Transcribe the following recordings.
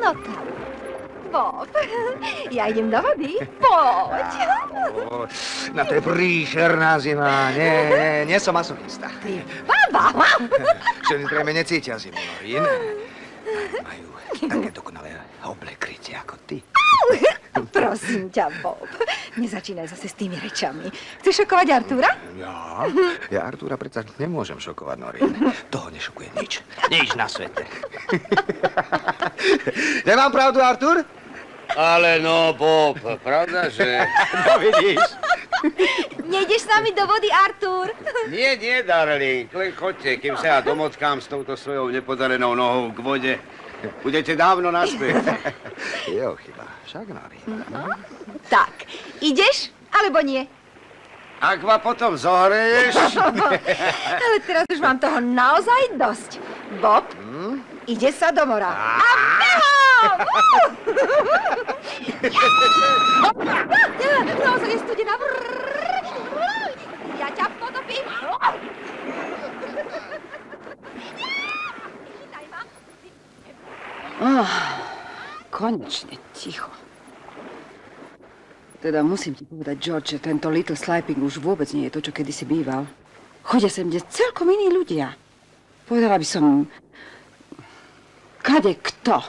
No tak. Bob, ja idem do vody. Poď. O, na to je príšerná zima. Nie, nie, nie som masochista. Ty baba. Ženy zrejme necítia zimu, Norín. Majú také dokonalé oblekrytie ako ty. Prosím ťa, Bob. Nezačínaj zase s tými rečami. Chceš šokovať Artúra? Ja? Ja Artúra predsa nemôžem šokovať, Norín. Toho nešokuje nič. Nič na svete. Nemám pravdu, Artúr? Ale no, Bob, pravda, že... No vidíš. Nejdeš s nami do vody, Artúr? Nie, nie, darling, len chodte, kým sa ja domotkám s touto svojou nepodarenou nohou k vode. Budete dávno naspäť. Jeho chyba. Však, Norín. Tak, ideš alebo nie? Ak ma potom zohreješ... Ale teraz už mám toho naozaj dosť. Bob, ide sa do mora. A behom! Naozaj je studená. Ja ťa potopím. Chytaj ma. Oh, konečne ticho. Teda musím ti povedať, George, že tento Little Sliping už vôbec nie je to, čo kedysi býval. Chodia sem kde celkom iní ľudia. Povedala by som... Kade kto?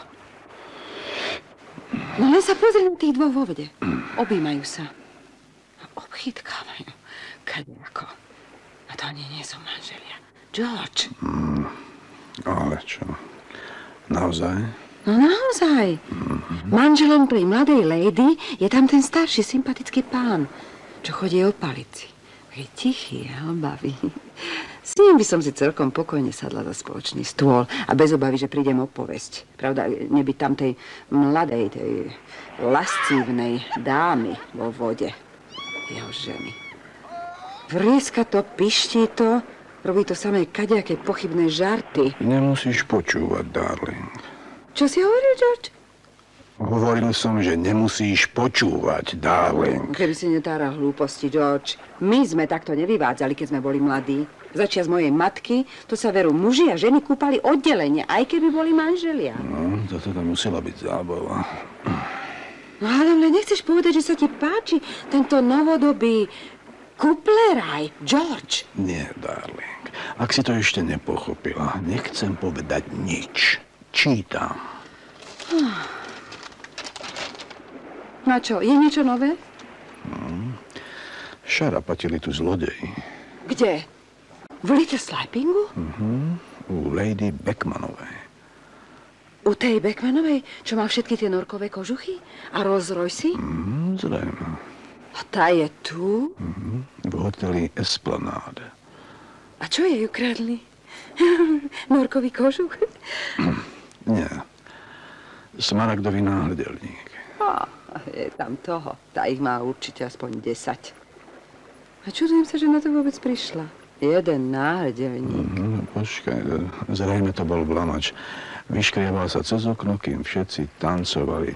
No len sa pozri na tých dvoch vo vode. Objímajú sa. A obchytkávajú. Kade ako. A to ani nie sú manželia. George. Ale čo? Naozaj? No naozaj. Manželom tej mladej lady je tam ten starší sympatický pán, čo chodí o palici. Je tichý a obavy. S ním by som si celkom pokojne sadla za spoločný stôl a bez obavy, že prídem o povesť. Pravda, nebyť tam tej mladej, tej lascívnej dámy vo vode. Jeho ženy. Vrieska to, piští to, robí to samé kadejaké pochybné žarty. Nemusíš počúvať, darling. Čo si hovoril, George? Hovoril som, že nemusíš počúvať, darling. Keby si netáral hlúposti, George. My sme takto nevyvádzali, keď sme boli mladí. Začia z mojej matky, to sa veru muži a ženy kúpali oddelenie, aj keby boli manželia. No, to teda musela byť zábava. No ale mne nechceš povedať, že sa ti páči tento novodobý kupleraj, George. Nie, darling. Ak si to ešte nepochopila, nechcem povedať nič. Čítam. No čo, je niečo nové? Šarapatili tu zlodeji. Kde? V Little Slipingu? U Lady Beckmanovej. U tej Beckmanovej, čo má všetky tie norkové kožuchy? A Rolls Royce? Hm, zrejme. A tá je tu? V hoteli Esplanade. A čo jej ukradli? Norkový kožuch? Nie. Smaragdový náhľadelník. Á, je tam toho. Tá ich má určite aspoň 10. A čudujem sa, že na to vôbec prišla. Jeden náhľadelník. No, počkaj, zrejme to bol blamač. Vyškrieval sa cez okno, kým všetci tancovali.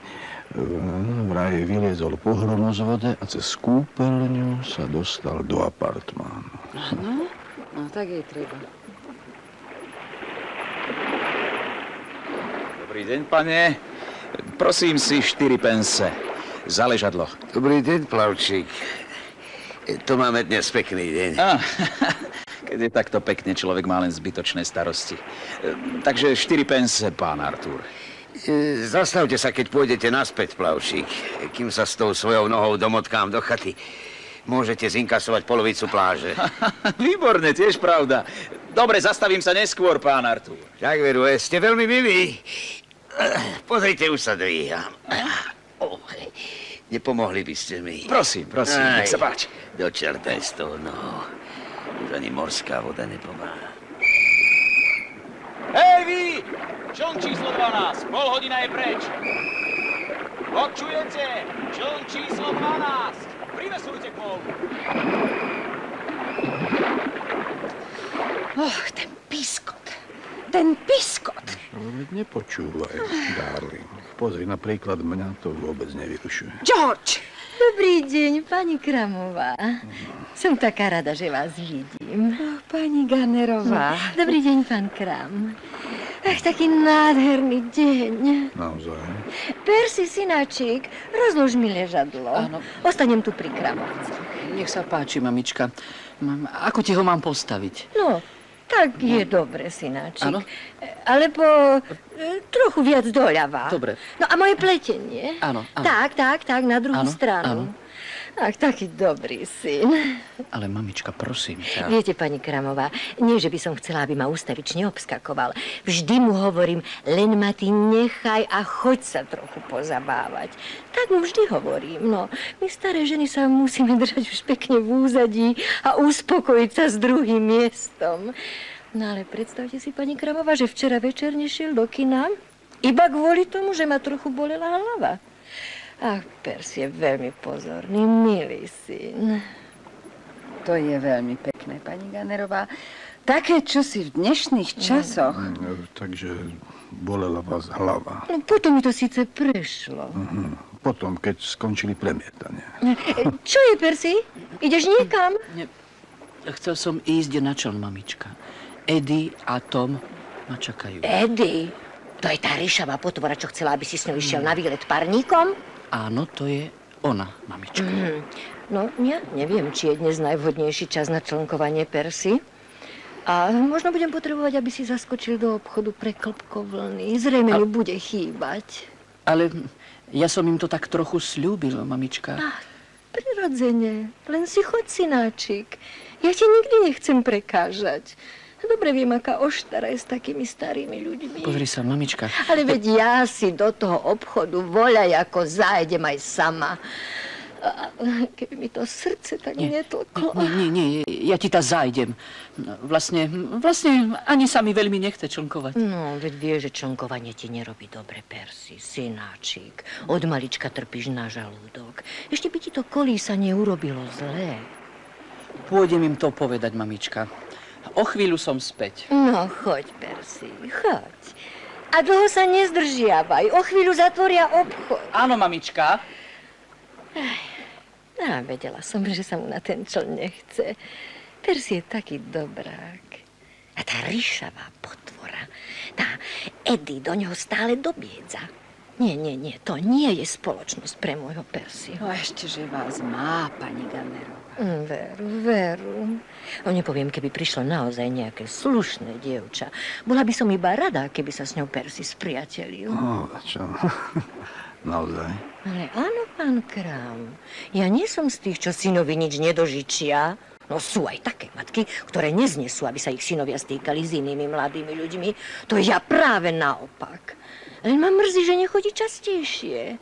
No, Vraj vyliezol pohromu z vode a cez kúpeľňu sa dostal do apartmánu. Áno? No, tak jej treba. Dobrý deň, pane. Prosím si 4 pense. Za ležadlo. Dobrý deň, plavčík. To máme dnes pekný deň. Á, keď je takto pekne, človek má len zbytočné starosti. Takže 4 pense, pán Artúr. E, Zastavte sa, keď pôjdete naspäť, plavčík. Kým sa s tou svojou nohou domotkám do chaty, môžete zinkasovať polovicu pláže. Výborne, tiež pravda. Dobre, zastavím sa neskôr, pán Artúr. Tak veru, e, ste veľmi milí. Pozrite, už sa dvíham. Oh, nepomohli by ste mi. Prosím, prosím, Aj, nech sa páči. Do čerta je nohou. Už ani morská voda nepomáha. Hej vy! Čln číslo 12, pol hodina je preč. Počujete? Čln číslo 12, privesujte kôl. Och, ten piskot. Ten piskot. Ale veď nepočúvaj, darling. Pozri, napríklad mňa to vôbec nevyrušuje. George! Dobrý deň, pani Kramová. Som taká rada, že vás vidím. pani Ganerová. Dobrý deň, pán Kram. Ach, taký nádherný deň. Naozaj. Persi, synačík, rozlož mi ležadlo. Áno. Ostanem tu pri Kramovci. Nech sa páči, mamička. Mám- Ako ti ho mám postaviť? No, tak je dobre, synáčik. Áno. Alebo e, trochu viac doľava. Dobre. No a moje pletenie? Áno, áno. Tak, tak, tak, na druhú Áno, stranu. áno. Ach, taký dobrý syn. Ale mamička, prosím ťa. Viete, pani Kramová, nie, že by som chcela, aby ma ústavične obskakoval. Vždy mu hovorím, len ma ty nechaj a choď sa trochu pozabávať. Tak mu vždy hovorím, no. My staré ženy sa musíme držať už pekne v úzadí a uspokojiť sa s druhým miestom. No ale predstavte si, pani Kramová, že včera večer nešiel do kina, iba kvôli tomu, že ma trochu bolela hlava. Ach, Pers je veľmi pozorný, milý syn. To je veľmi pekné, pani Ganerová. Také, čo si v dnešných časoch. Mm, Takže bolela vás hlava. No potom mi to síce prešlo. Hm. Potom, keď skončili premietanie. E, Čo je, Persi? Ideš niekam? Ne, chcel som ísť na čln, mamička. Eddie a Tom ma čakajú. Eddie, to je tá ríšavá potvora, čo chcela, aby si s ňou išiel na výlet parníkom? Áno, to je ona, mamička. Hm. No, ja neviem, či je dnes najvhodnejší čas na člnkovanie Persy. A možno budem potrebovať, aby si zaskočil do obchodu pre klopkovlny. Zrejme mi bude chýbať. Ale ja som im to tak trochu slúbil, mamička. Ach, prirodzene. Len si choď, synáčik. Ja ti nikdy nechcem prekážať. Dobre viem, aká oštara je s takými starými ľuďmi. Pozri sa, mamička. Ale veď ja si do toho obchodu voľaj, ako zájdem aj sama. A keby mi to srdce tak Nie. netlklo. Nie, nie, nie, ja ti ta zájdem. Vlastne, vlastne ani sa mi veľmi nechce člnkovať. No, veď vieš, že člnkovanie ti nerobí dobre, Persi, synáčik. Od malička trpíš na žalúdok. Ešte by ti to kolísa neurobilo zlé. Pôjdem im to povedať, mamička. O chvíľu som späť. No, choď, Persi, choď. A dlho sa nezdržiavaj. O chvíľu zatvoria obchod. Áno, mamička. A vedela som, že sa mu na ten čln nechce. Persi je taký dobrák. A tá ríšavá potvora, tá Eddie do neho stále dobiedza. Nie, nie, nie, to nie je spoločnosť pre môjho Persiho. No ešte, že vás má, pani Ganerová. Mm, Veru, veru. No nepoviem, keby prišlo naozaj nejaké slušné dievča. Bola by som iba rada, keby sa s ňou Persi spriatelil. No, čo? Naozaj? Ale áno, pán Krám, ja nie som z tých, čo synovi nič nedožičia. No sú aj také matky, ktoré neznesú, aby sa ich synovia stýkali s inými mladými ľuďmi. To ja práve naopak. Len ma mrzí, že nechodí častejšie.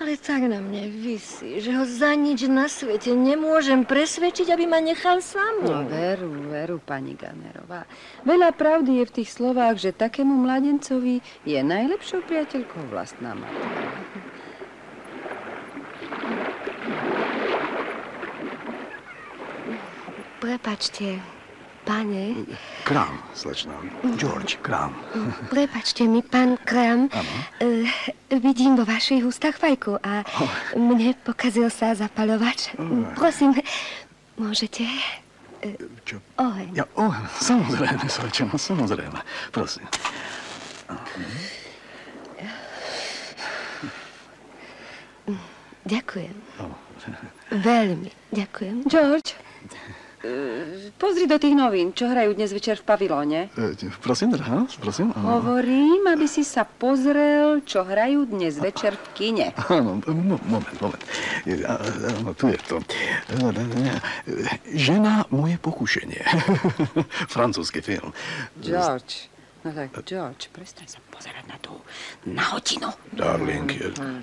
Ale tak na mne vysí, že ho za nič na svete nemôžem presvedčiť, aby ma nechal No samú. veru, veru, pani Ganerová. Veľa pravdy je v tých slovách, že takému mladencovi je najlepšou priateľkou vlastná matka. Prepačte, pane, Krám, slečna. George, krám. prepačte mi, pán Kram. Uh, vidím vo vašich ústach fajku a mne pokazil sa zapalovač. Prosím, môžete? Čo? Oheň. Ja, o, samozrejme, slečna, samozrejme. Prosím. Ďakujem. Veľmi ďakujem. George, e, pozri do tých novín, čo hrajú dnes večer v pavilóne. E, prosím, drahá, prosím. Áno, Hovorím, aby si sa pozrel, čo hrajú dnes večer v kine. áno, mo- moment, moment. E, Áno, tu je to. E, Žena, moje pokušenie. Francúzsky film. George, no tak George, prestaň sa pozerať na tú nahodinu. Darling,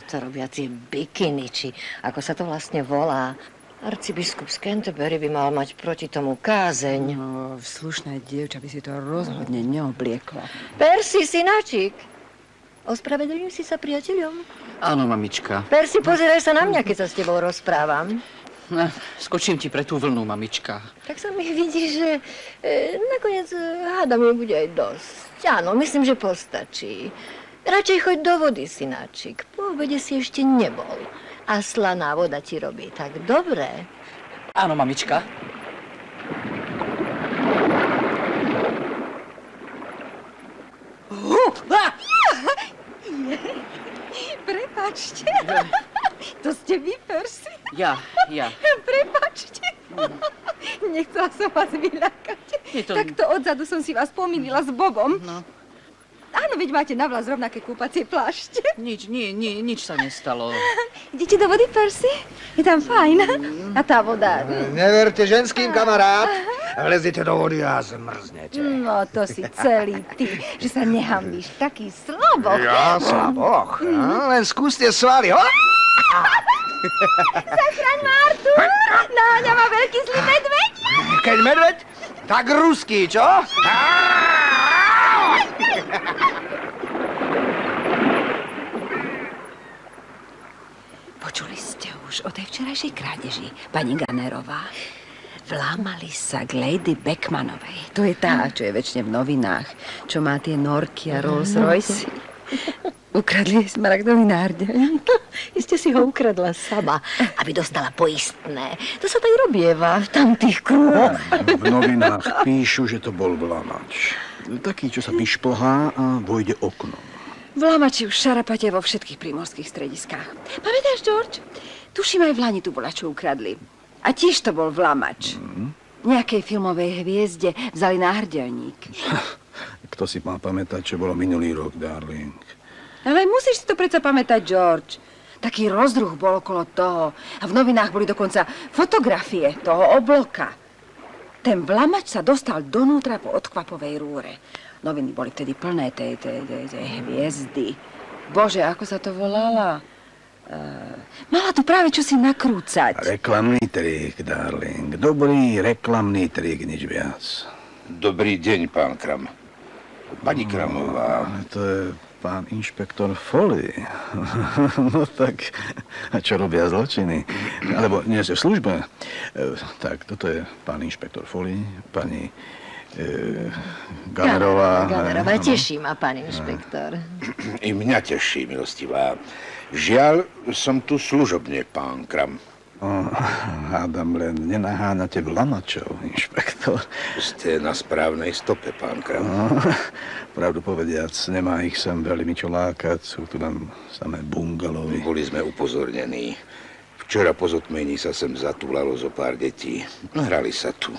To robia tie bikiny, či ako sa to vlastne volá. Arcibiskup z Canterbury by mal mať proti tomu kázeň. No, slušné dievča by si to rozhodne neobliekla. Persi, synáčik, ospravedlňuj si sa priateľom. Áno, mamička. Persi, pozeraj sa na mňa, keď sa s tebou rozprávam. Ne, Skočím ti pre tú vlnu, mamička. Tak sa mi vidí, že e, nakoniec e, hádam mi bude aj dosť. Áno, myslím, že postačí. Radšej choď do vody, synáčik. Po obede si ešte nebol. A slaná voda ti robí tak dobre. Áno, mamička. Uh! Prepačte. To ste vy, Percy? Ja, ja. Prepačte. Mm. Nechcela som vás vyľakať. To... Takto odzadu som si vás pomínila s Bobom. No. Áno, veď máte na vlas rovnaké kúpacie plášte. Nič, nie, nie, nič sa nestalo. Idete do vody, Percy? Je tam fajn. A tá voda... Neverte ženským, kamarát. Vlezite do vody a zmrznete. No, to si celý ty, že sa nehambíš. Taký slobok. Ja sa boh. No, len skúste svaly. Ho! Zachraň Martu! Náňa má veľký zlý medveď. Keď medveď, tak ruský, čo? Počuli ste už o tej včerajšej krádeži, pani Ganerová? Vlámali sa k Lady Beckmanovej. To je tá, čo je väčšine v novinách, čo má tie norky a Rolls Royce. Ukradli jej smaragdový náhrdeľník. Iste si ho ukradla sama, aby dostala poistné. To sa tak robieva v tamtých kruhoch. V novinách píšu, že to bol vlamač. Taký, čo sa vyšplhá a vojde oknom. Vlámači už šarapate vo všetkých primorských strediskách. Pamätáš, George? Tuším, aj v Lani tu bola, čo ukradli. A tiež to bol vlamač. Nejakej filmovej hviezde vzali náhrdelník. Kto si má pamätať, čo bolo minulý rok, darling? Ale musíš si to predsa pamätať, George. Taký rozruch bol okolo toho. A v novinách boli dokonca fotografie toho obloka. Ten vlamač sa dostal donútra po odkvapovej rúre. Noviny boli vtedy plné tej, tej, tej, tej hviezdy. Bože, ako sa to volala? Uh, mala tu práve čosi nakrúcať. Reklamný trik, darling. Dobrý reklamný trik, nič viac. Dobrý deň, pán Kram. Pani Kramová, To je pán inšpektor Foley. No tak, a čo robia zločiny? Alebo nie ste v službe? E, Tak, toto je pán inšpektor Foley, pani e, Gamerová. Gamerová, teší ma, pán inšpektor. i mňa teší, milostivá. Žiaľ, som tu služobne, pán Kram. Hádam len, nenaháňate vlamačov, inšpektor. Ste na správnej stope, pán Kram. No, pravdu povediac, nemá ich sem veľmi čo lákať, sú tu len samé bungalovy. Boli sme upozornení. Včera po zotmení sa sem zatúlalo zo pár detí. Hrali sa tu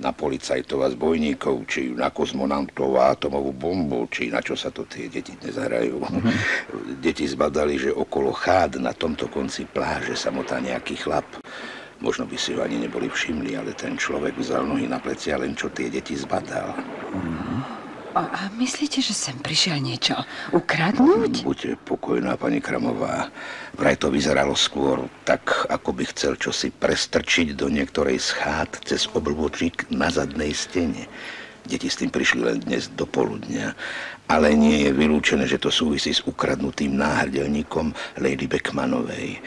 na policajtov a zbojníkov, či na kozmonautov a atomovú bombu, či na čo sa to tie deti dnes hrajú. Deti zbadali, že okolo chád na tomto konci pláže sa motá nejaký chlap. Možno by si ho ani neboli všimli, ale ten človek vzal nohy na plecia, len čo tie deti zbadal. A, a myslíte, že sem prišiel niečo ukradnúť? Buďte pokojná, pani Kramová. Vraj to vyzeralo skôr tak, ako by chcel čosi prestrčiť do niektorej z chát cez oblvočík na zadnej stene. Deti s tým prišli len dnes do poludnia, ale nie je vylúčené, že to súvisí s ukradnutým náhrdelníkom Lady Beckmanovej.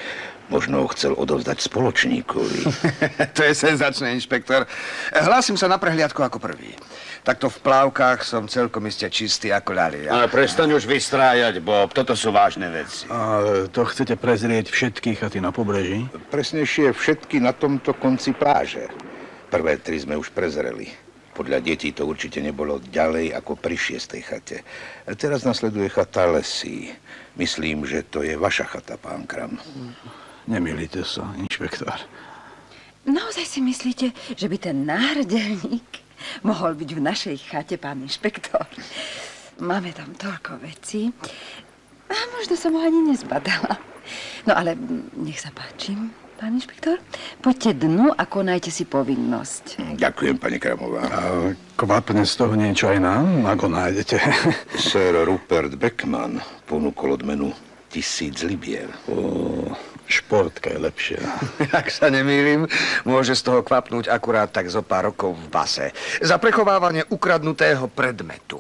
Možno ho chcel odovzdať spoločníkovi. to je senzačné, inšpektor. Hlásim sa na prehliadku ako prvý. Takto v plávkach som celkom iste čistý ako ľalia. Ale prestaň už vystrájať, Bob. Toto sú vážne veci. A to chcete prezrieť všetky chaty na pobreží? Presnejšie všetky na tomto konci pláže. Prvé tri sme už prezreli. Podľa detí to určite nebolo ďalej ako pri šiestej chate. Teraz nasleduje chata Lesí. Myslím, že to je vaša chata, pán Kram. Nemýlite sa, inšpektor. Naozaj si myslíte, že by ten náhrdelník mohol byť v našej chate, pán inšpektor? Máme tam toľko vecí. A možno som ho ani nezbadala. No ale nech sa páči, pán inšpektor. Poďte dnu a konajte si povinnosť. Ďakujem, pani Kramová. A kvapne z toho niečo aj nám, ako nájdete. Sir Rupert Beckman ponúkol odmenu tisíc libier. O, športka je lepšia. Ak sa nemýlim, môže z toho kvapnúť akurát tak zo pár rokov v base. Za prechovávanie ukradnutého predmetu.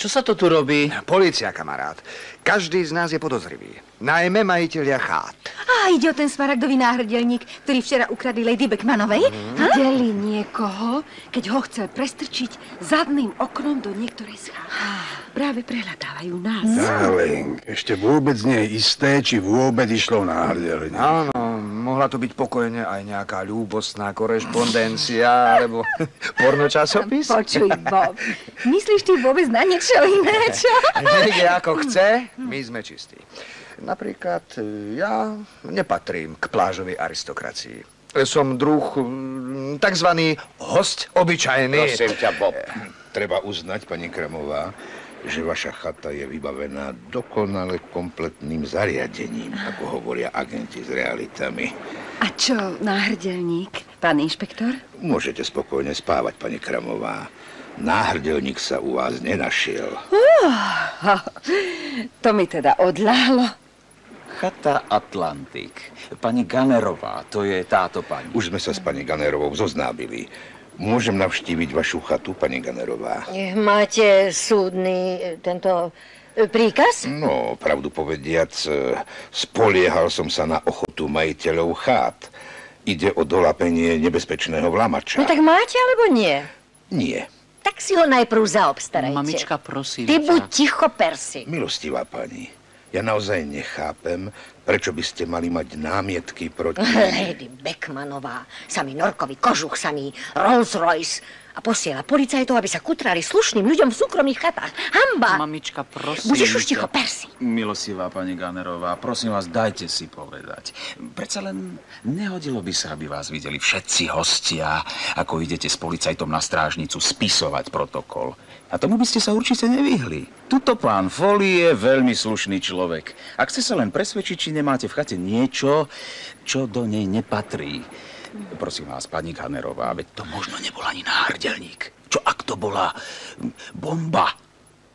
Čo sa to tu robí? Polícia, kamarát. Každý z nás je podozrivý. Najmä majiteľia chát. Á, ide o ten smaragdový náhrdelník, ktorý včera ukradli Lady Beckmanovej. Ha? Videli niekoho, keď ho chcel prestrčiť zadným oknom do niektorej z chát. Práve prehľadávajú nás. Darling, ešte vôbec nie je isté, či vôbec išlo na hrdelník. Áno, mohla to byť pokojne aj nejaká ľúbostná korešpondencia, alebo pornočasopis. Počuj, Bob, myslíš ty vôbec na niečo iné, čo? Niekde ako chce, My sme čistí. Napríklad e, ja nepatrím k plážovej aristokracii. Som druh takzvaný host obyčajný. Prosím ťa, Bob. Treba uznať, pani Kramová, že vaša chata je vybavená dokonale kompletným zariadením, ako hovoria agenti s realitami. A čo, náhrdelník, pán inšpektor? Môžete spokojne spávať, pani Kramová. Náhrdelník sa u vás nenašiel. To mi teda odláhlo. Chata Atlantik. Pani Ganerová, to je táto pani. Už sme sa s pani Ganerovou zoznámili. Môžem navštíviť vašu chatu, pani Ganerová? Eh, Máte súdny eh, tento eh, príkaz? No, pravdu povediac, spoliehal som sa na ochotu majiteľov chát. Ide o dolapenie nebezpečného vlamača. No tak máte alebo nie? Nie. Tak si ho najprv zaobstarajte. Mamička, prosím Ty buď ticho, Persi. Milostivá pani, ja naozaj nechápem, prečo by ste mali mať námietky proti... Lady Beckmanová, samý Norkový kožuch, samý Rolls Royce a posiela policajtov, aby sa kutrali slušným ľuďom v súkromných chatách. Hamba! Mamička, prosím Budeš už ticho, Persi. Milosivá pani Ganerová, prosím vás, dajte si povedať. Predsa len nehodilo by sa, aby vás videli všetci hostia, ako idete s policajtom na strážnicu spisovať protokol. A tomu by ste sa určite nevyhli. Tuto pán Foley je veľmi slušný človek. Ak chce sa len presvedčiť, či nemáte v chate niečo, čo do nej nepatrí. Prosím vás, pani Ganerová, veď to možno nebol ani náhrdelník. Čo ak to bola bomba?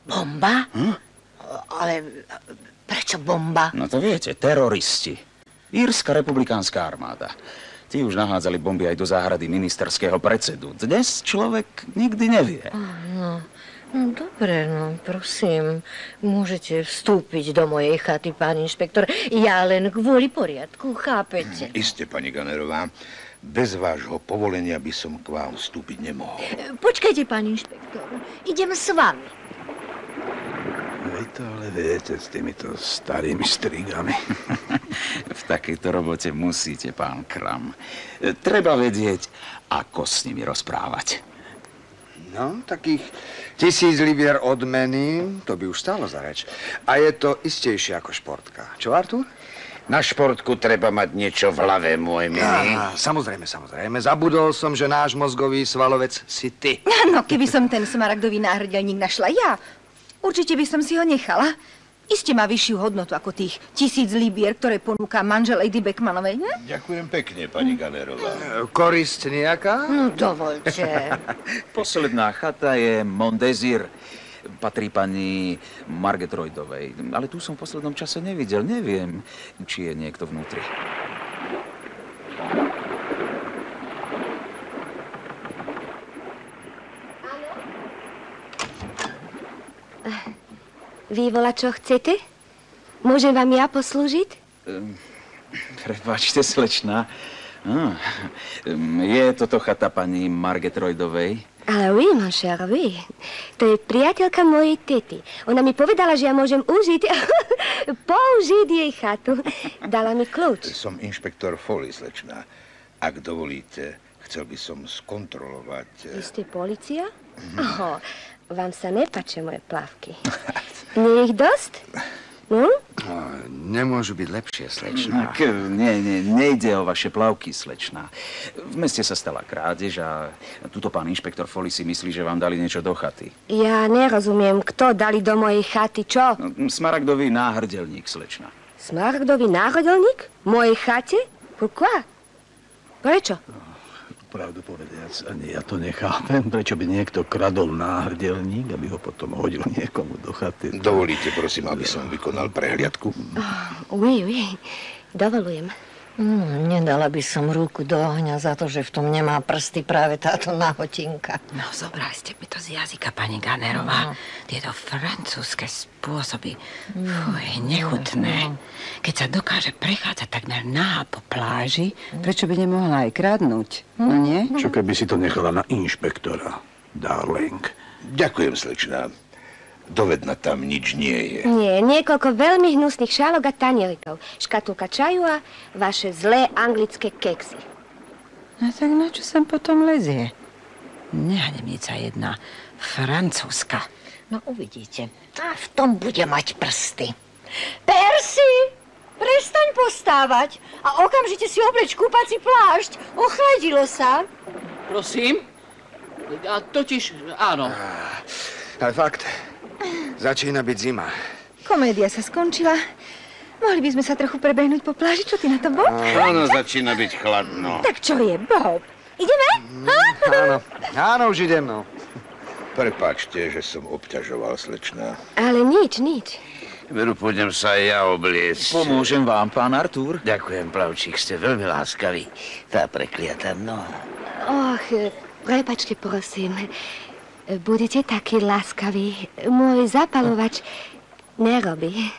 Bomba? Hm? Ale prečo bomba? No to viete, teroristi. Írska republikánska armáda. Tí už nahádzali bomby aj do záhrady ministerského predsedu. Dnes človek nikdy nevie. No dobre, no prosím, môžete vstúpiť do mojej chaty, pán inšpektor. Ja len kvôli poriadku, chápete? Iste, pani Ganerová, bez vášho povolenia by som k vám vstúpiť nemohol. Počkajte, pán inšpektor, idem s vami. Vy to ale viete s týmito starými strigami. V takejto robote musíte, pán Kram. E, Treba vedieť, ako s nimi rozprávať. No, takých tisíc libier odmeny, to by už stálo za reč. A je to istejšie ako športka. Čo, Artur? Na športku treba mať niečo v hlave, môj milý. Á, samozrejme, samozrejme. Zabudol som, že náš mozgový svalovec si ty. No, keby som ten smaragdový náhrdelník našla ja, určite by som si ho nechala. Iste má vyššiu hodnotu ako tých tisíc libier, ktoré ponúka manžel Lady Beckmanovej. Hm? Ďakujem pekne, pani Ganerová. Korist nejaká? No, dovolte. Posledná chata je Mondezir. Patrí pani Marget Roydovej. Ale tu som v poslednom čase nevidel. Neviem, či je niekto vnútri. Vy volá, čo chcete? Môžem vám ja poslúžiť? Prepačte, slečná. Ah, je toto chata pani Marget Roydovej? Ale oui, mon cher, oui. To je priateľka mojej tety. Ona mi povedala, že ja môžem užiť, použiť jej chatu. Dala mi kľúč. Som inšpektor Foley, slečná. Ak dovolíte, chcel by som skontrolovať... Vy ste policia? Oho, vám sa nepáčia moje plavky. Nie ich dosť? Hm? No, nemôžu byť lepšie, slečná. Tak, nie, nie, nejde o vaše plavky, slečná. V meste sa stala krádež a tuto pán inšpektor Foley si myslí, že vám dali niečo do chaty. Ja nerozumiem, kto dali do mojej chaty čo? No, Smaragdový náhrdelník, slečná. Smaragdový náhodelník? V mojej chate? Pourquoi? Prečo? Pravdu povediac, ani ja to nechápem, prečo by niekto kradol náhrdelník, aby ho potom hodil niekomu do chaty. Dovolíte, prosím, aby som vykonal prehliadku? Oui, oui, dovolujem. No, nedala by som ruku do ohňa za to, že v tom nemá prsty práve táto nahotinka. No, zobrali ste mi to z jazyka, pani Ganerová. Tieto francúzske spôsoby. Fuj, nechutné. Keď sa dokáže prechádzať takmer náha po pláži, prečo by nemohla aj kradnúť? No nie? Čo keby si to nechala na inšpektora, darling? Ďakujem, slečná. Dovedna tam nič nie je. Nie, niekoľko veľmi hnusných šálok a tanielikov, škatulka čaju a vaše zlé anglické keksy. No tak na čo sem potom lezie? Nehanemnica jedna, francúzska. No uvidíte. A v tom bude mať prsty. Persi, prestaň postávať a okamžite si obleč kúpací plášť. Ochladilo sa. Prosím? A totiž, áno. Ale fakt, začína byť zima. Komédia sa skončila. Mohli by sme sa trochu prebehnúť po pláži, čo ty na to, Bob? Áno, začína byť chladno. Tak čo je, Bob? Ideme? Áno, áno, už idem, no. Prepačte, že som obťažoval slečná. Ale nič, nič. Veru, pôjdem sa aj ja obliecť. Pomôžem vám, pán Artúr. Ďakujem, plavčík, ste veľmi láskaví. Tá prekliatá noha. Och, prepačte, prosím. Budete taký láskaví. Môj zapalovač nerobí.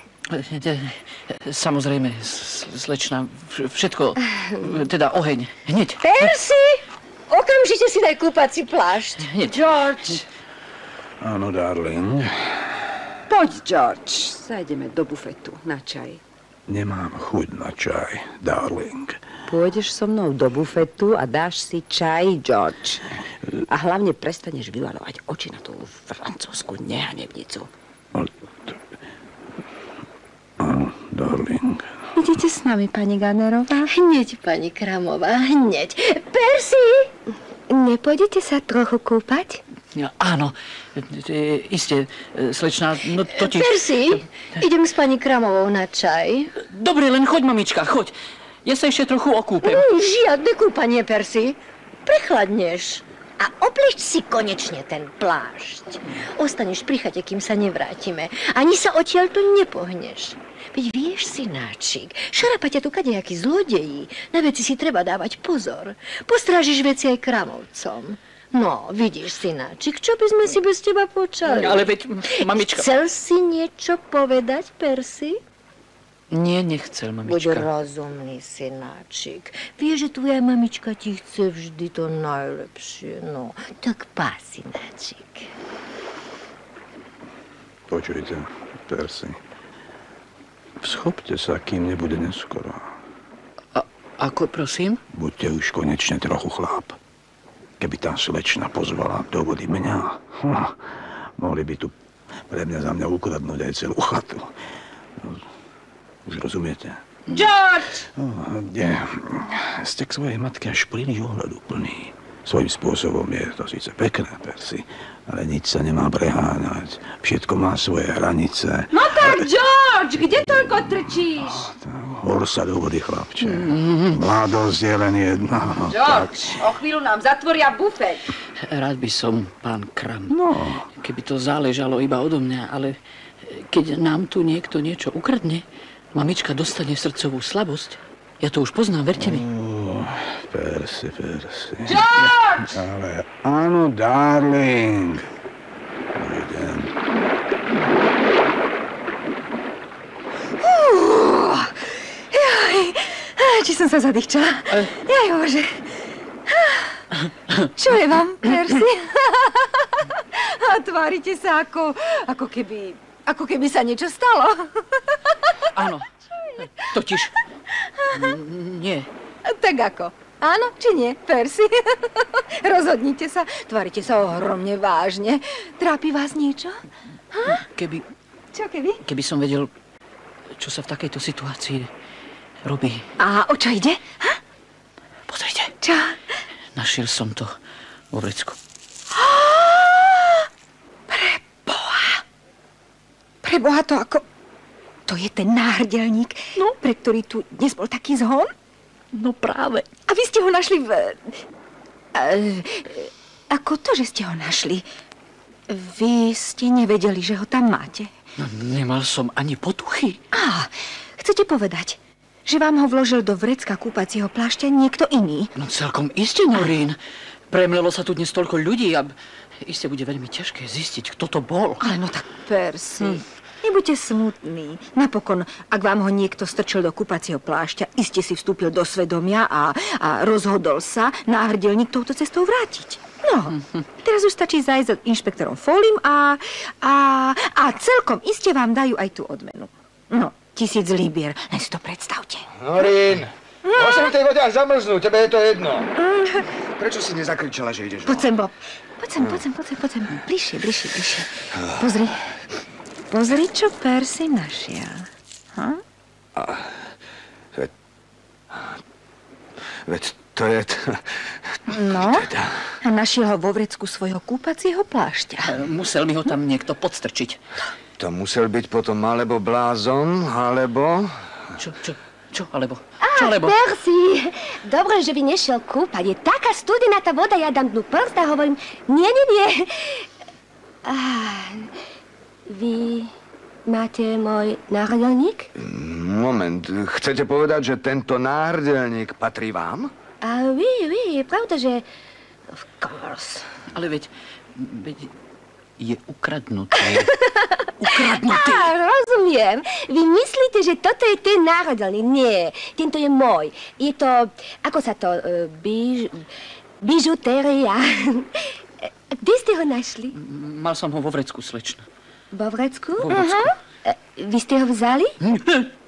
Samozrejme, s- slečna, vš- všetko, teda oheň, hneď, Persi, okamžite si daj kúpací plášť. hneď. George, Áno, darling. Poď, George, zajdeme do bufetu na čaj. Nemám chuť na čaj, darling. Pôjdeš so mnou do bufetu a dáš si čaj, George. A hlavne prestaneš vyvarovať oči na tú francúzsku nehanebnicu. Áno, darling. Idete s nami, pani Ganerová? hneď, pani Kramová, hneď. Persi, Nepôjdete sa trochu kúpať? Ja, áno, e, e, iste, e, slečna, no totiž... Persi, idem s pani Kramovou na čaj. Dobre, len choď, mamička, choď. Ja sa ešte trochu okúpem. Mm, žiadne kúpanie, Persi. Prechladneš. A oblič si konečne ten plášť. Ostaneš pri chate, kým sa nevrátime. Ani sa odtiaľ to nepohneš. Veď vieš, synáčik, šarapa ťa tu kadejakí zlodeji. Na veci si treba dávať pozor. Postrážiš veci aj kramovcom. No, vidíš, synáčik, čo by sme si bez teba počali? Ale veď, mamička... Chcel si niečo povedať, Persi? Nie, nechcel, Buď mamička. rozumný, synáčik. Vieš, že tvoja mamička ti chce vždy to najlepšie. No, tak pás, synáčik. Počujte, Percy. Schopte sa, kým nebude neskoro. Ako, prosím? Buďte už konečne trochu chlap. Keby tá slečna pozvala do vody mňa, hm, mohli by tu pre mňa za mňa ukradnúť aj celú chatu. No, už rozumiete? George! Oh, nie. Ste k svojej matke až príliš ohľadu plný. Svojím spôsobom je to síce pekné, Percy, ale nič sa nemá preháňať. Všetko má svoje hranice. No tak, George, kde toľko trčíš? Hor sa do vody, chlapče. Mladosť je len jedna. no, George, o chvíľu nám zatvoria bufet. Rád by som, pán Kram, No, keby to záležalo iba odo mňa, ale keď nám tu niekto niečo ukradne, mamička dostane srdcovú slabosť. Ja to už poznám, verte mi. Percy, Percy. George! Ale áno, darling. Idem. Á, Či som sa zadýchčala? Jaj, bože. Čo je vám, Persi? A tvárite sa ako, ako keby, ako keby sa niečo stalo. Áno, totiž... Nie. Tak ako? Áno či nie, Persi? Rozhodnite sa. Tvárite sa ohromne vážne. Trápi vás niečo? Keby, Čo keby? keby som vedel, čo sa v takejto situácii robí. A o čo ide? Ha? Pozrite, Čo? našiel som to vo vrecku. Preboha to ako... To je ten náhrdelník, no. pre ktorý tu dnes bol taký zhon? No práve. A vy ste ho našli v... E, ako to, že ste ho našli? Vy ste nevedeli, že ho tam máte. No, nemal som ani potuchy. Á, chcete povedať, že vám ho vložil do vrecka kúpacieho plášťa niekto iný? No celkom iste, Norín. Premlelo sa tu dnes toľko ľudí a iste bude veľmi ťažké zistiť, kto to bol. Ale no tak, Percy, nebuďte smutní. Napokon, ak vám ho niekto strčil do kúpacieho plášťa, iste si vstúpil do svedomia a, a rozhodol sa náhrdelník touto cestou vrátiť. No, teraz už stačí zajsť za inšpektorom Folim a, a, a celkom iste vám dajú aj tú odmenu. No, tisíc libier, len si to predstavte. Norín, môžem v tej vode až zamrznúť, tebe je to jedno. Prečo si nezakričala, že ideš Poď sem, Bob. Poď sem, poď sem, poď sem, poď sem. Bližšie, bližšie, bližšie. Pozri. Pozri, čo Percy našiel. Veď, veď to je... No, Teda. a našiel ho vo vrecku svojho kúpacieho plášťa. E, Musel mi ho tam niekto podstrčiť. To musel byť potom alebo blázon, alebo... Čo, čo, čo, alebo? Čo, alebo? Percy, dobre, že by nešiel kúpať. Je taká studená tá voda, ja dám dnu prst a hovorím, nie, nie, nie. Ah, vy máte môj náhľadník? Moment, chcete povedať, že tento náhrdelník patrí vám? A oui, oui, pravda, že... Of course. Ale veď, veď je ukradnutý. ukradnutý. Á, rozumiem. Vy myslíte, že toto je ten náhľadník? Nie, tento je môj. Je to, ako sa to, uh, biž, bižutéria. Kde ste ho našli? Mal som ho vo vrecku, slečna. Vo vrecku? Vo vrecku. E, Vy ste ho vzali?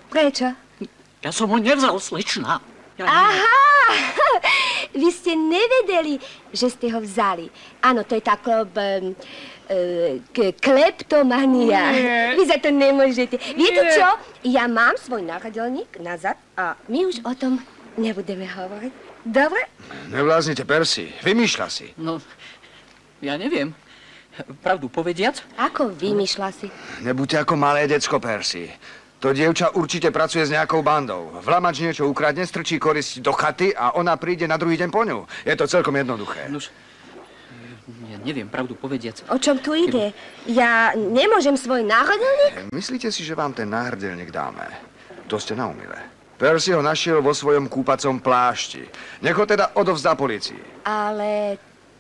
Prečo? Ja som ho nevzal, slečna. Ja Aha! Vy ste nevedeli, že ste ho vzali. Áno, to je tá klob... Um, k- kleptomania. Vy za to nemôžete. Viete čo? Ja mám svoj náhľadník nazad a my už o tom nebudeme hovoriť. Dobre? Nevláznite, Percy. Vymýšľa si. No, ja neviem. Pravdu povediac, Ako vymýšľa si? Nebuďte ako malé decko, Percy. To dievča určite pracuje s nejakou bandou. Vlamač niečo ukradne, strčí korisť do chaty a ona príde na druhý deň po ňu. Je to celkom jednoduché. Nuž, ja neviem, pravdu povediac. O čom tu ide? Ja nemôžem svoj náhľadník? Myslíte si, že vám ten náhrdelník dáme? To ste na umile. Percy ho našiel vo svojom kúpacom plášti. Nech ho teda odovzdá policii. Ale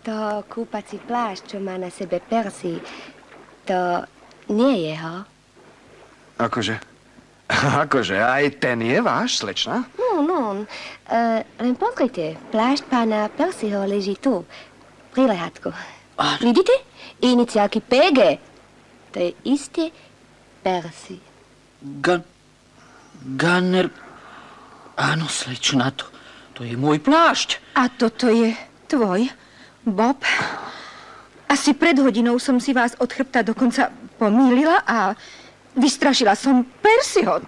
to kúpací plášť, čo má na sebe Percy, to nie je jeho. Akože? Akože, aj ten je váš, slečna? No, no. Uh, len pozrite, plášť pána Percyho leží tu, pri lehátku. Vidíte? Iniciálky PG. To je isté Percy. Gan... Gunner... Áno, slečna, to, to je môj plášť. A toto je tvoj, Bob? Asi pred hodinou som si vás od chrbta dokonca pomýlila a vystrašila som Persiho.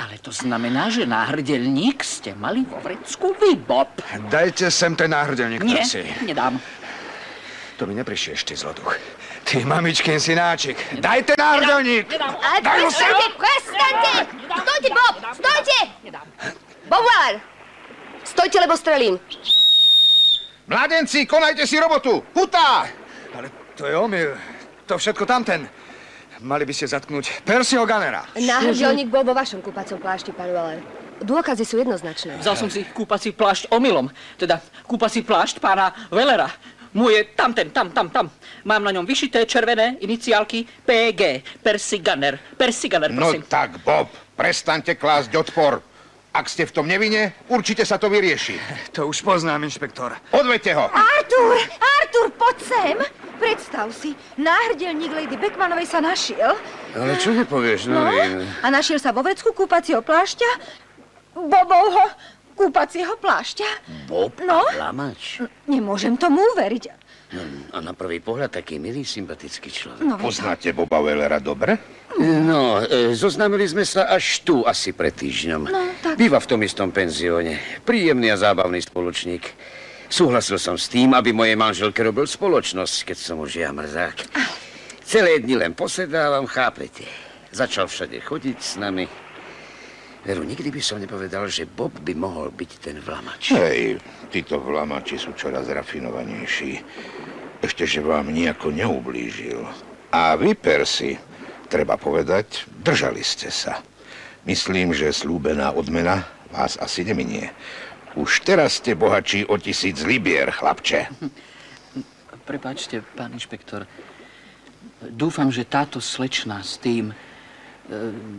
Ale to znamená, že náhrdelník ste mali vo vrecku vy, Bob. Dajte sem ten náhrdelník, Nie, Percy. nedám. To mi neprišieš, ty zloduch. Ty mamičkin synáčik. Dajte náhrdelník! A prestaňte, prestaňte! Stojte, Bob, stojte! Bob Waller, stojte, lebo strelím. Mladenci, konajte si robotu! Putá! Ale to je omyl. To všetko tamten. Mali by ste zatknúť Percyho Gunnera. Náhrdelník bol vo vašom kúpacom plášti, pán Waller. Dôkazy sú jednoznačné. Vzal som si kúpací plášť omylom. Teda kúpací plášť pána Velera. Môj je tamten, tam, tam, tam. Mám na ňom vyšité červené iniciálky PG. Percy Gunner. Percy Gunner, No prosím. tak, Bob, prestaňte klásť odpor. Ak ste v tom nevine, určite sa to vyrieši. To už poznám, inšpektor. Odvete ho! Artur, Artur, poď sem. Predstav si, náhrdelník Lady Beckmanovej sa našiel. Ale čo nepovieš, No, Noreen? a našiel sa vo vrecku kúpacieho plášťa, Bobovho kúpacieho plášťa. Bob No? a Lamač. Nemôžem tomu uveriť. Hm, A na prvý pohľad taký milý, sympatický človek. No, Poznáte Boba Wellera dobre? No, e, zoznámili sme sa až tu, asi pred týždňom. No, tak. Býva v tom istom penzióne. Príjemný a zábavný spoločník. Súhlasil som s tým, aby mojej manželke robil spoločnosť, keď som už ja mrzák. Celé dni len posedávam, chápete. Začal všade chodiť s nami. Veru, nikdy by som nepovedal, že Bob by mohol byť ten vlamač. Hej, títo vlamači sú čoraz rafinovanejší. Ešte, že vám nejako neublížil. A vy, Percy, treba povedať, držali ste sa. Myslím, že slúbená odmena vás asi neminie. Už teraz ste bohačí o tisíc libier, chlapče. Prepačte, pán inšpektor. Dúfam, že táto slečna s tým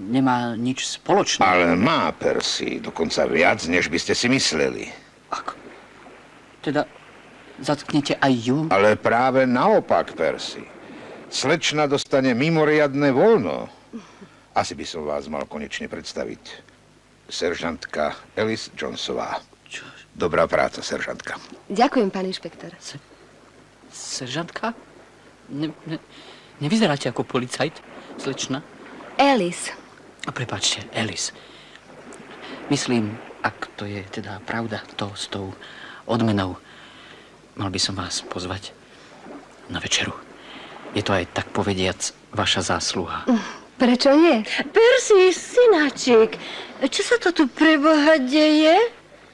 nemá nič spoločné. Ale má, Percy, dokonca viac, než by ste si mysleli. Ako? Teda zatknete aj ju? Ale práve naopak, Percy. Slečna dostane mimoriadne voľno. Asi by som vás mal konečne predstaviť. Seržantka Alice Jonesová. Čo? Dobrá práca, seržantka. Ďakujem, pán inšpektor. Seržantka? Ne, ne, nevyzeráte ako policajt, slečna? Alice. A Prepačte, Elis. Myslím, ak to je teda pravda, to s tou odmenou, mal by som vás pozvať na večeru. Je to aj tak povediac vaša zásluha. Prečo nie? Persi, synáčik, čo sa to tu pre Boha deje?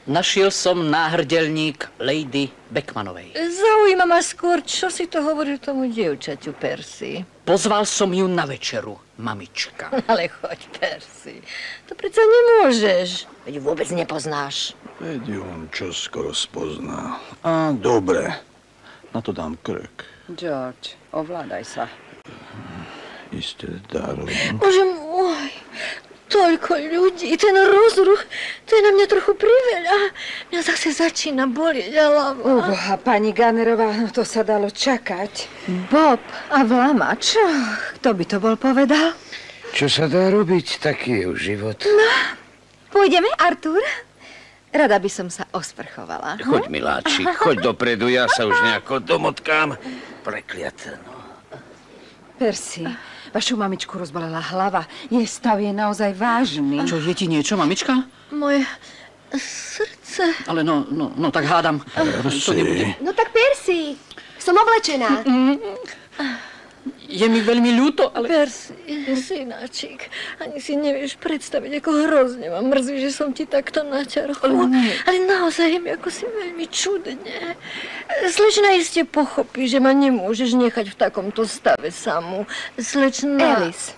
Našiel som náhrdelník Lady Beckmanovej. Zaujíma ma skôr, čo si to hovoril tomu dievčaťu, Persi. Pozval som ju na večeru, mamička. Ale choď, Persi. To predsa nemôžeš. Veď ju vôbec nepoznáš. Veď on čo skoro spozná. A dobre, na to dám krk. George, ovládaj sa. Isté, darling. Bože môj, toľko ľudí, ten rozruch, to je na mňa trochu priveľa. Mňa zase začína bolieť hlava. Uboha, pani Ganerová, no to sa dalo čakať. Bob a Vlamač, kto by to bol povedal? Čo sa dá robiť, taký je už život. Pôjdeme, Artur? Rada by som sa osprchovala. Choď, miláčik, choď dopredu, ja sa už nejako domotkám. Prekliaté, no. Percy, vašu mamičku rozbolela hlava. Jej stav je naozaj vážny. Čo, je ti niečo, mamička? Moje srdce. Ale no, no, no tak hádam. To nebude. No tak Percy, som oblečená. Je mi veľmi ľúto, ale... Persi, synáčik, ani si nevieš predstaviť, ako hrozne ma mrzí, že som ti takto naťarchla. Ale, ale naozaj je mi ako si veľmi čudne. Slečna iste pochopí, že ma nemôžeš nechať v takomto stave samú. Slečna... Alice.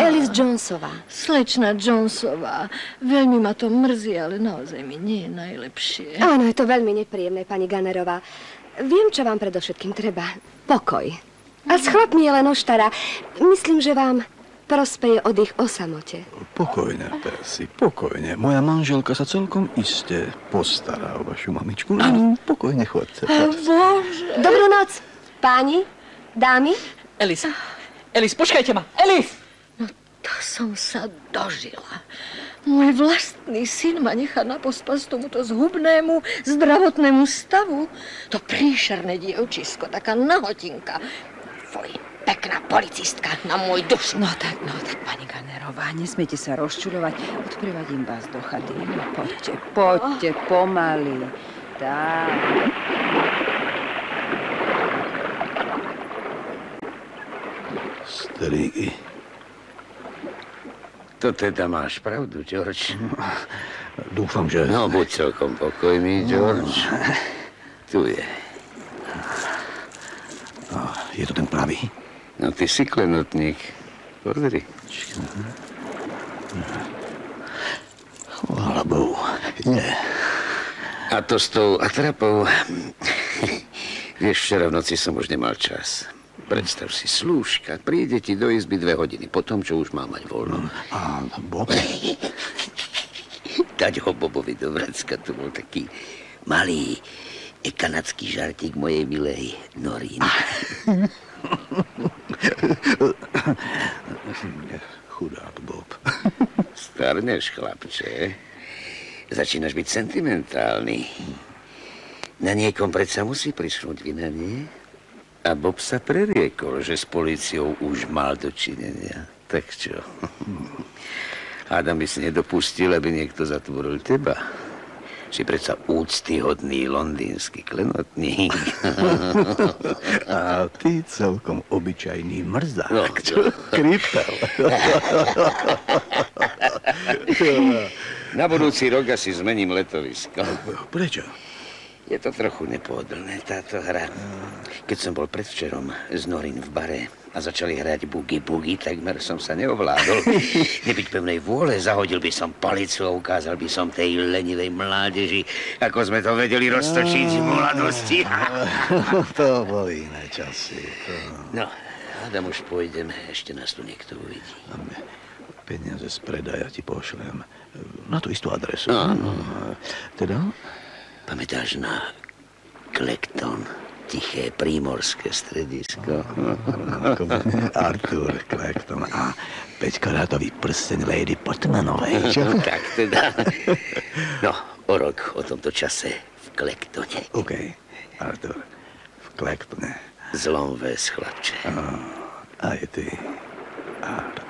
Alice Jonesová. Slečna Jonesová. Veľmi ma to mrzí, ale naozaj mi nie je najlepšie. Áno, je to veľmi nepríjemné, pani Ganerová. Viem, čo vám predovšetkým treba. Pokoj. A s chlapmi je len oštara. Myslím, že vám prospeje oddych o samote. Pokojne, Percy, pokojne. Moja manželka sa celkom iste postará o vašu mamičku. Pokojne chodte. Bože. Dobrú noc, páni, dámy. Elis, Elis, počkajte ma. Elis! To som sa dožila. Môj vlastný syn ma nechá na pospas tomuto zhubnému zdravotnému stavu. To príšerné dievčisko, taká nahotinka. Fuj, pekná policistka na môj duš. No tak, no tak, pani Ganerová, nesmiete sa rozčulovať. Odprevadím vás do chaty. No, poďte, poďte, pomaly. Tak. Stríky. To teda máš pravdu, George. Dúfam, že... No, buď celkom pokojný, George. Tu je. Je to ten pravý. No, ty si klenotník. Pozri. Chvála Bohu. Nie. A to s tou atrapou... Vieš, včera v noci som už nemal čas. Predstav si, slúžka, príde ti do izby dve hodiny, po tom, čo už má mať voľno. A Bob? Dať ho Bobovi do vrecka, to bol taký malý e, kanadský žartík mojej milej Norín. Chudák Bob. Starneš, chlapče. Začínaš byť sentimentálny. Na niekom predsa musí prišnúť vina, nie? A Bob sa preriekol, že s policiou už mal dočinenia. Tak čo? Hádam by si nedopustil, aby niekto zatvoril teba. Si predsa úctyhodný londýnsky klenotník. A ty celkom obyčajný mrzák. No, čo? Krypel. Na budúci rok asi zmením letovisko. Prečo? Je to trochu nepohodlné, táto hra. Keď som bol predvčerom s Norin v bare a začali hrať bugy bugy, takmer som sa neovládol. Nebyť pevnej vôle, zahodil by som palicu a ukázal by som tej lenivej mládeži, ako sme to vedeli roztočiť v mladosti. to boli iné časy. To... No, hádam už pôjdem, ešte nás tu niekto uvidí. Peniaze z predaja ti pošlem. Na tú istú adresu. Áno. Teda? Pamätáš na Klekton? Tiché prímorské stredisko. Artur Clacton a 5-karátový prsteň Lady Potmanovej, čo? tak teda. No, o rok o tomto čase v Klektone. OK, Artur, v Clactone. Zlom ves, chlapče. Aj ty, Artur.